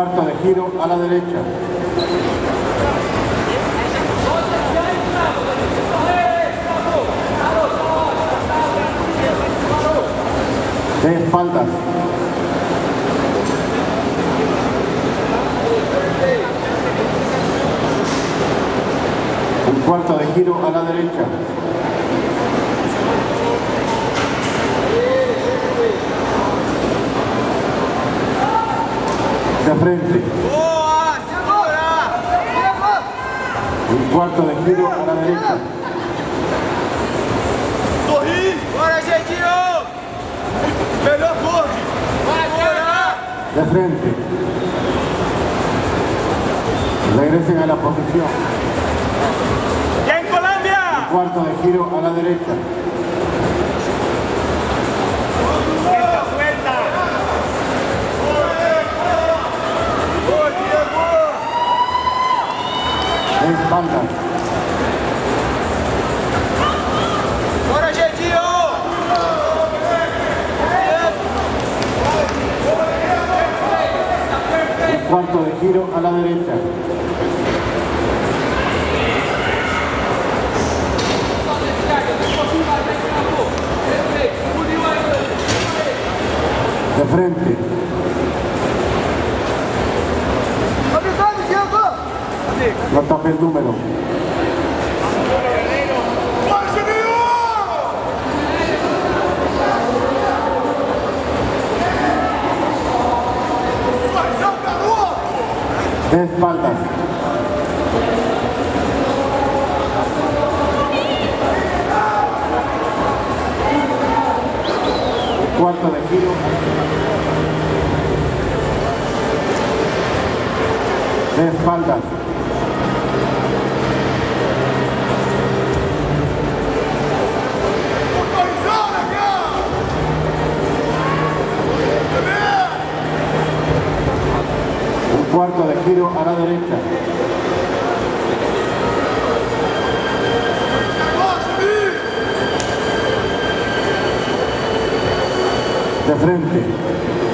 a la derecha. De espaldas. Un cuarto de giro a la derecha. De frente. Un cuarto de giro a la derecha. De frente. Regresen a la posición. Colômbia? Cuarto de giro a la derecha. De espaldas. Bora, Jeitinho! Un cuarto de giro a la derecha. De frente. No tape el número. De espaldas. Cuarto de giro. De espaldas. Cuarto de giro a la derecha. De frente.